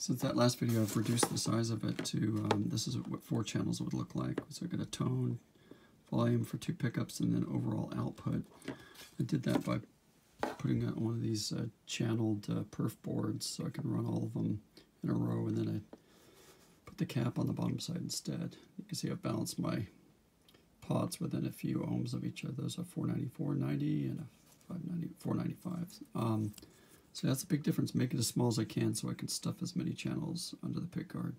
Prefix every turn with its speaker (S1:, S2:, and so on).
S1: Since that last video, I've reduced the size of it to, um, this is what four channels would look like. So I got a tone, volume for two pickups, and then overall output. I did that by putting on one of these uh, channeled uh, perf boards so I can run all of them in a row, and then I put the cap on the bottom side instead. You can see I've balanced my pots within a few ohms of each other. Those are 494.90 and a 590, 495. Um, so that's a big difference. Make it as small as I can so I can stuff as many channels under the pick guard.